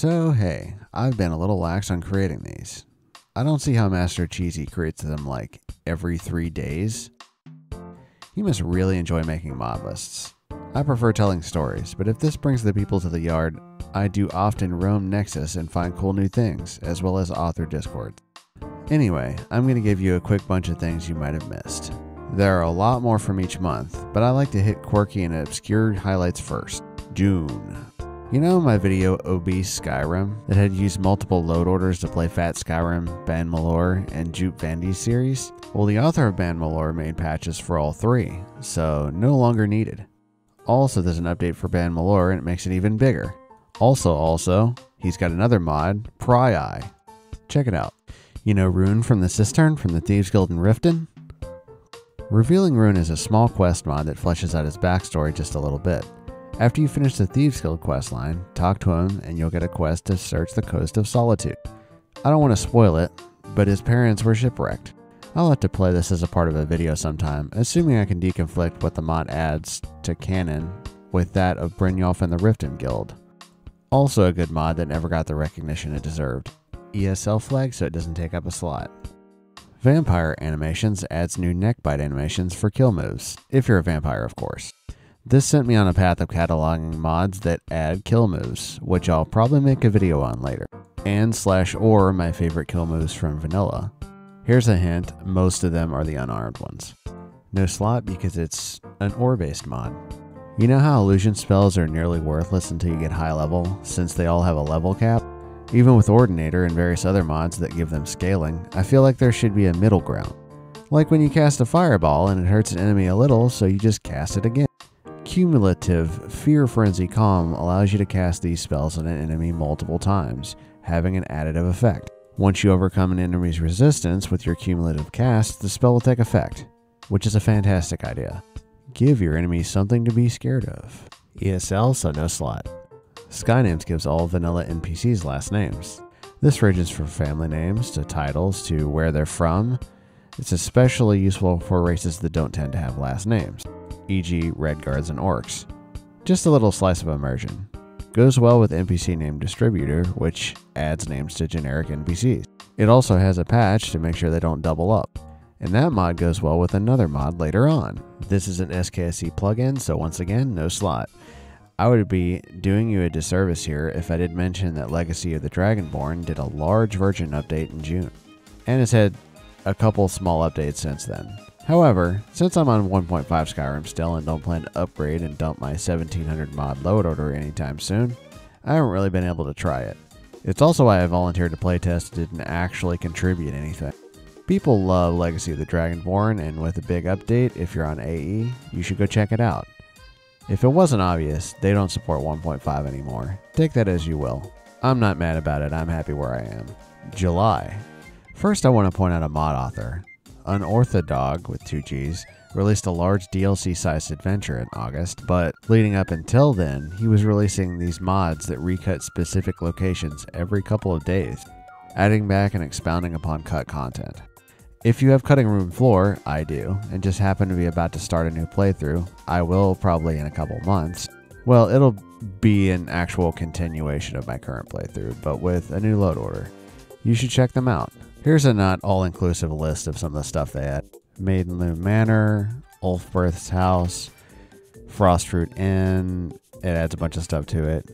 So, hey, I've been a little lax on creating these. I don't see how Master Cheesy creates them like every three days. He must really enjoy making mod lists. I prefer telling stories, but if this brings the people to the yard, I do often roam Nexus and find cool new things, as well as author Discord. Anyway, I'm going to give you a quick bunch of things you might have missed. There are a lot more from each month, but I like to hit quirky and obscure highlights first. June. You know my video Obese Skyrim that had used multiple load orders to play Fat Skyrim, Ban Malor, and Jupe Vandy's series? Well, the author of Ban Malor made patches for all three, so no longer needed. Also, there's an update for Ban Malor and it makes it even bigger. Also, also, he's got another mod, Pry Eye. Check it out. You know Rune from the Cistern from the Thieves Guild in Riften? Revealing Rune is a small quest mod that fleshes out his backstory just a little bit. After you finish the Thieves Guild quest line, talk to him and you'll get a quest to search the Coast of Solitude. I don't want to spoil it, but his parents were shipwrecked. I'll have to play this as a part of a video sometime, assuming I can deconflict what the mod adds to canon with that of Brynjolf and the Riften Guild. Also a good mod that never got the recognition it deserved. ESL flag so it doesn't take up a slot. Vampire Animations adds new neckbite animations for kill moves, if you're a vampire of course. This sent me on a path of cataloging mods that add kill moves, which I'll probably make a video on later, and slash or my favorite kill moves from vanilla. Here's a hint, most of them are the unarmed ones. No slot because it's an OAR based mod. You know how illusion spells are nearly worthless until you get high level, since they all have a level cap? Even with Ordinator and various other mods that give them scaling, I feel like there should be a middle ground. Like when you cast a fireball and it hurts an enemy a little, so you just cast it again. Cumulative Fear Frenzy Calm allows you to cast these spells on an enemy multiple times, having an additive effect. Once you overcome an enemy's resistance with your cumulative cast, the spell will take effect, which is a fantastic idea. Give your enemies something to be scared of. ESL, so no slot. Skynames gives all vanilla NPCs last names. This ranges from family names to titles to where they're from. It's especially useful for races that don't tend to have last names, e.g., Redguards and Orcs. Just a little slice of immersion. Goes well with NPC name distributor, which adds names to generic NPCs. It also has a patch to make sure they don't double up. And that mod goes well with another mod later on. This is an SKSE plugin, so once again, no slot. I would be doing you a disservice here if I did mention that Legacy of the Dragonborn did a large version update in June, and has had a couple small updates since then. However, since I'm on 1.5 Skyrim still and don't plan to upgrade and dump my 1700 mod load order anytime soon, I haven't really been able to try it. It's also why I volunteered to playtest and didn't actually contribute anything. People love Legacy of the Dragonborn, and with a big update, if you're on AE, you should go check it out. If it wasn't obvious, they don't support 1.5 anymore. Take that as you will. I'm not mad about it, I'm happy where I am. July. First, I want to point out a mod author. Unorthodogg, with two G's, released a large DLC sized adventure in August, but leading up until then, he was releasing these mods that recut specific locations every couple of days, adding back and expounding upon cut content. If you have cutting room floor, I do, and just happen to be about to start a new playthrough, I will probably in a couple months. Well, it'll be an actual continuation of my current playthrough, but with a new load order. You should check them out. Here's a not all inclusive list of some of the stuff they had Maidenloom Manor, Ulfberth's House, Frostfruit Inn. It adds a bunch of stuff to it.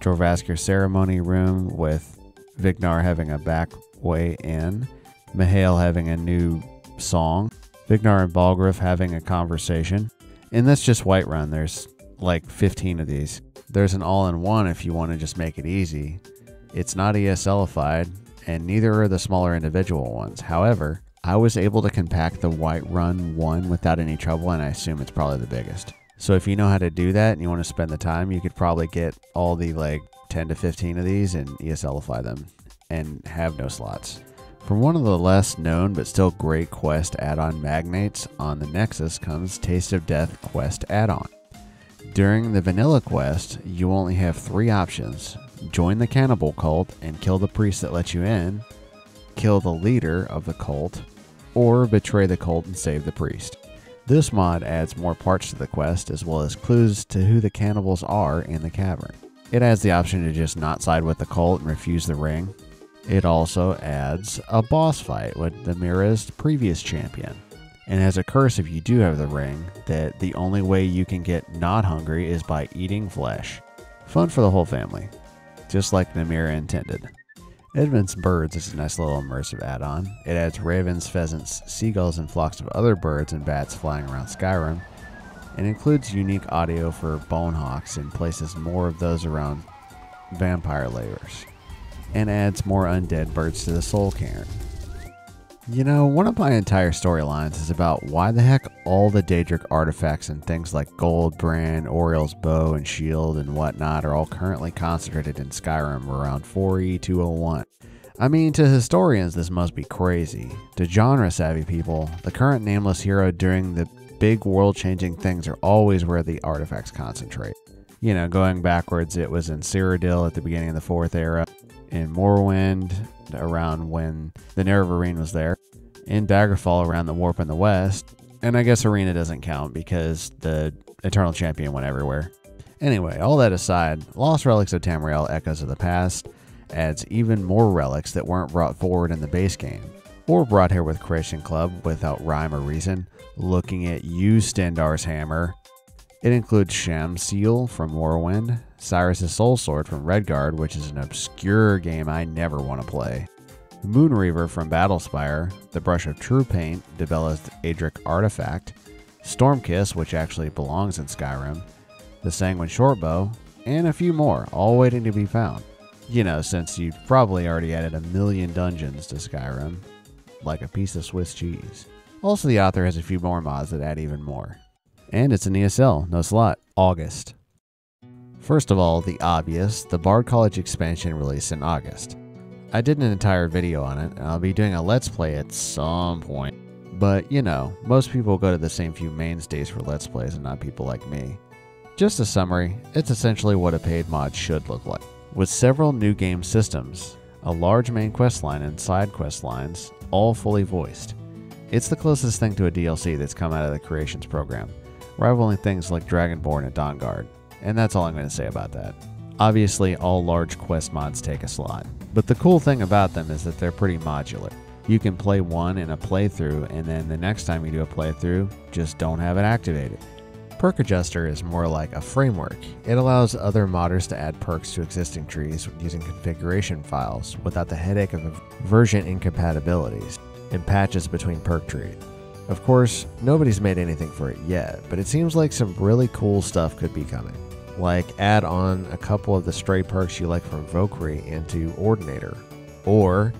Jorrvaskr Ceremony Room with Vignar having a back way in. Mikael having a new song, Vignar and Balgruuf having a conversation. And that's just Whiterun. There's like 15 of these. There's an all in one if you want to just make it easy. It's not ESLified, and neither are the smaller individual ones. However, I was able to compact the Whiterun one without any trouble, and I assume it's probably the biggest. So if you know how to do that and you want to spend the time, you could probably get all the like 10 to 15 of these and ESLify them and have no slots. From one of the less known but still great quest add on magnates on the Nexus comes Taste of Death quest add on. During the vanilla quest, you only have three options join the cannibal cult and kill the priest that let you in, kill the leader of the cult, or betray the cult and save the priest. This mod adds more parts to the quest as well as clues to who the cannibals are in the cavern. It adds the option to just not side with the cult and refuse the ring. It also adds a boss fight with Namira's previous champion. And has a curse if you do have the ring that the only way you can get not hungry is by eating flesh. Fun for the whole family, just like Namira intended. Edmond's Birds is a nice little immersive add on. It adds ravens, pheasants, seagulls, and flocks of other birds and bats flying around Skyrim, and includes unique audio for bonehawks and places more of those around vampire lairs, and adds more undead birds to the soul cairn. You know, one of my entire storylines is about why the heck all the Daedric artifacts and things like Goldbrand, Auriel's bow and shield and whatnot are all currently concentrated in Skyrim around 4E201. I mean, to historians, this must be crazy. To genre savvy people, the current nameless hero during the big world changing things are always where the artifacts concentrate. You know, going backwards, it was in Cyrodiil at the beginning of the Fourth Era, in Morrowind around when the Nerevarine was there, in Daggerfall around the Warp in the West, and I guess Arena doesn't count because the Eternal Champion went everywhere. Anyway, all that aside, Lost Relics of Tamriel Echoes of the Past adds even more relics that weren't brought forward in the base game, or brought here with Creation Club without rhyme or reason. Looking at you, Stendarr's Hammer. It includes Sham Seal from Morrowind, Cyrus' Soul Sword from Redguard, which is an obscure game I never want to play, Moonreaver from Battlespire, the Brush of True Paint, Dibella's Daedric Artifact, Stormkiss, which actually belongs in Skyrim, the Sanguine Shortbow, and a few more, all waiting to be found. You know, since you've probably already added a million dungeons to Skyrim, like a piece of Swiss cheese. Also, the author has a few more mods that add even more. And it's an ESL, no slot, August. First of all, the obvious, the Bard College expansion released in August. I did an entire video on it, and I'll be doing a Let's Play at some point. But, you know, most people go to the same few mainstays for Let's Plays and not people like me. Just a summary, it's essentially what a paid mod should look like. With several new game systems, a large main quest line and side quest lines, all fully voiced. It's the closest thing to a DLC that's come out of the Creations program, rivaling things like Dragonborn and Dawnguard. And that's all I'm going to say about that. Obviously, all large quest mods take a slot, but the cool thing about them is that they're pretty modular. You can play one in a playthrough, and then the next time you do a playthrough, just don't have it activated. Perk Adjuster is more like a framework. It allows other modders to add perks to existing trees using configuration files without the headache of version incompatibilities and patches between perk trees. Of course, nobody's made anything for it yet, but it seems like some really cool stuff could be coming like add on a couple of the stray perks you like from Vokrii into Ordinator, or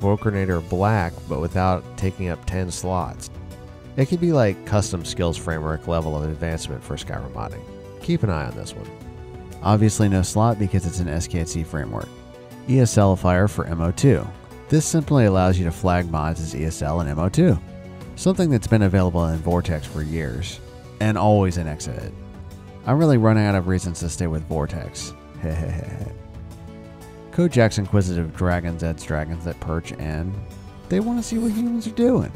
Vokrinator Black but without taking up 10 slots. It could be like custom skills framework level of advancement for Skyrim modding. Keep an eye on this one. Obviously no slot because it's an SKSE framework. ESLifier for MO2. This simply allows you to flag mods as ESL and MO2, something that's been available in Vortex for years, and always in xEdit. I'm really running out of reasons to stay with Vortex. Kojak's inquisitive dragons adds dragons that perch and they want to see what humans are doing.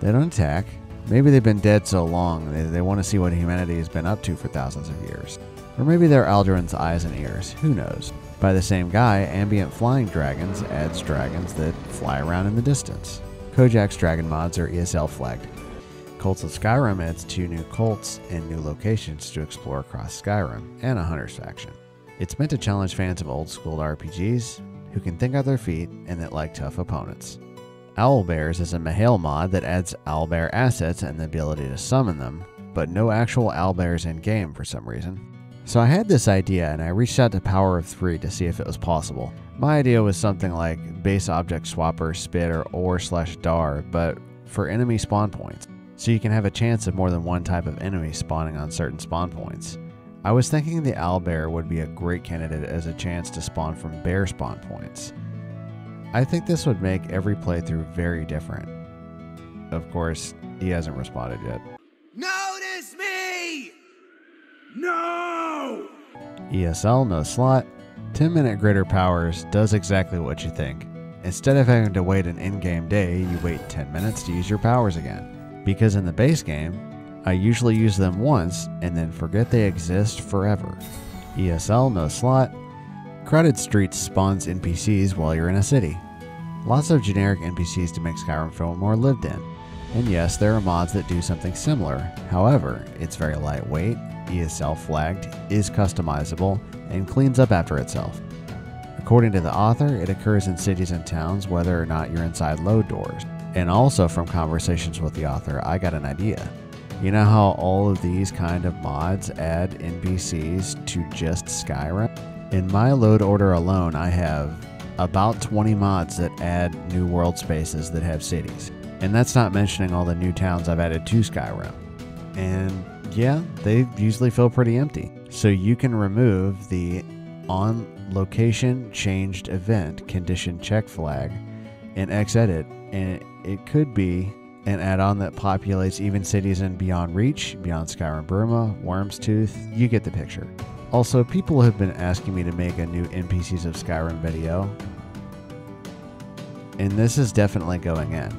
They don't attack. Maybe they've been dead so long, they, they want to see what humanity has been up to for thousands of years. Or maybe they're Alduin's eyes and ears, who knows. By the same guy, Ambient Flying Dragons adds dragons that fly around in the distance. Kojak's dragon mods are ESL flagged. Cults of Skyrim adds two new cults and new locations to explore across Skyrim, and a Hunters faction. It's meant to challenge fans of old school RPGs who can think on their feet and that like tough opponents. Owlbears is a Mihail mod that adds owlbear assets and the ability to summon them, but no actual owlbears in game for some reason. So I had this idea and I reached out to Power of 3 to see if it was possible. My idea was something like base object swapper, spitter, or slash dar, but for enemy spawn points so you can have a chance of more than one type of enemy spawning on certain spawn points. I was thinking the owlbear would be a great candidate as a chance to spawn from bear spawn points. I think this would make every playthrough very different. Of course, he hasn't responded yet. Notice me! No! ESL, no slot. 10 minute greater powers does exactly what you think. Instead of having to wait an in game day, you wait 10 minutes to use your powers again because in the base game, I usually use them once and then forget they exist forever. ESL, no slot. Crowded Streets spawns NPCs while you're in a city. Lots of generic NPCs to make Skyrim feel more lived in. And yes, there are mods that do something similar. However, it's very lightweight, ESL flagged, is customizable, and cleans up after itself. According to the author, it occurs in cities and towns whether or not you're inside load doors. And also from conversations with the author, I got an idea. You know how all of these kind of mods add NPCs to just Skyrim? In my load order alone, I have about 20 mods that add new world spaces that have cities. And that's not mentioning all the new towns I've added to Skyrim. And yeah, they usually feel pretty empty. So you can remove the on location changed event condition check flag in Xedit, and it could be an add-on that populates even cities in Beyond Reach, Beyond Skyrim Bruma, Worm's Tooth. You get the picture. Also, people have been asking me to make a new NPCs of Skyrim video, and this is definitely going in,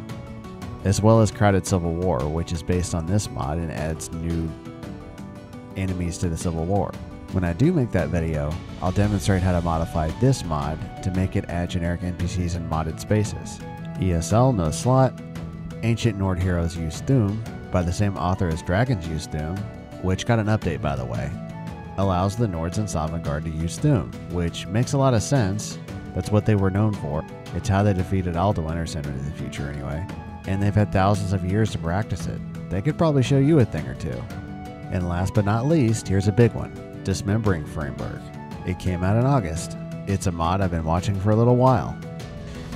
as well as Crowded Civil War, which is based on this mod and adds new enemies to the Civil War. When I do make that video, I'll demonstrate how to modify this mod to make it add generic NPCs in modded spaces. ESL, no slot. Ancient Nord Heroes use Thu'um, by the same author as Dragons use Thu'um, which got an update by the way, allows the Nords in Sovngarde to use Thu'um, which makes a lot of sense. That's what they were known for. It's how they defeated Alduin or sent into the future anyway. And they've had thousands of years to practice it. They could probably show you a thing or two. And last but not least, here's a big one Dismembering Framework. It came out in August. It's a mod I've been watching for a little while.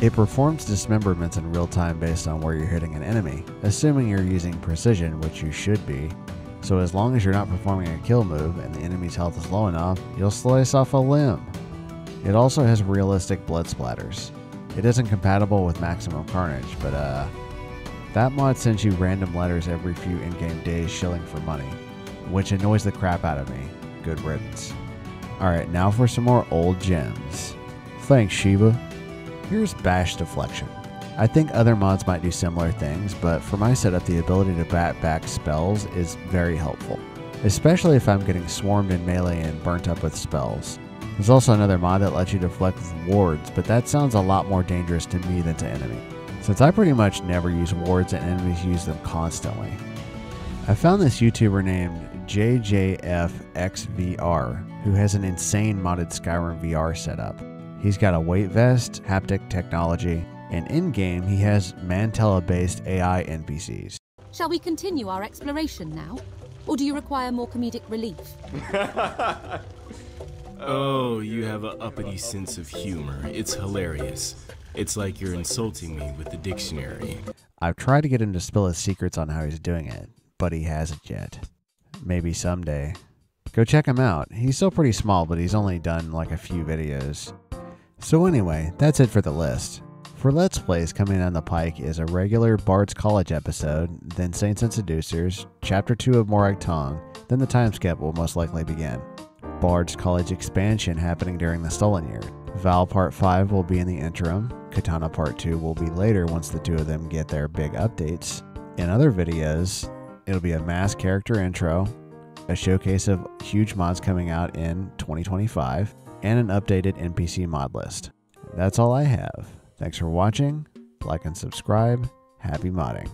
It performs dismemberments in real time based on where you're hitting an enemy, assuming you're using precision, which you should be. So, as long as you're not performing a kill move and the enemy's health is low enough, you'll slice off a limb. It also has realistic blood splatters. It isn't compatible with Maximum Carnage, but uh, that mod sends you random letters every few in game days shilling for money, which annoys the crap out of me. Good riddance. Alright, now for some more old gems. Thanks, Shiva. Here's Bash Deflection. I think other mods might do similar things, but for my setup, the ability to bat back spells is very helpful, especially if I'm getting swarmed in melee and burnt up with spells. There's also another mod that lets you deflect wards, but that sounds a lot more dangerous to me than to enemy, since I pretty much never use wards and enemies use them constantly. I found this YouTuber named JJFXVR who has an insane modded Skyrim VR setup. He's got a weight vest, haptic technology, and in game he has Mantella based AI NPCs. Shall we continue our exploration now? Or do you require more comedic relief? Oh, you have an uppity sense of humor. It's hilarious. It's like you're insulting me with the dictionary. I've tried to get him to spill his secrets on how he's doing it, but he hasn't yet. Maybe someday. Go check him out. He's still pretty small, but he's only done like a few videos. So, anyway, that's it for the list. For Let's Plays coming down the pike is a regular Bard's College episode, then Saints and Seducers, Chapter 2 of Morag Tong, then the time skip will most likely begin. Bard's College expansion happening during the Stolen Year. Val Part 5 will be in the interim. Katana Part 2 will be later once the two of them get their big updates. In other videos, it'll be a mass character intro, a showcase of huge mods coming out in 2025, and an updated NPC mod list. That's all I have. Thanks for watching. Like and subscribe. Happy modding.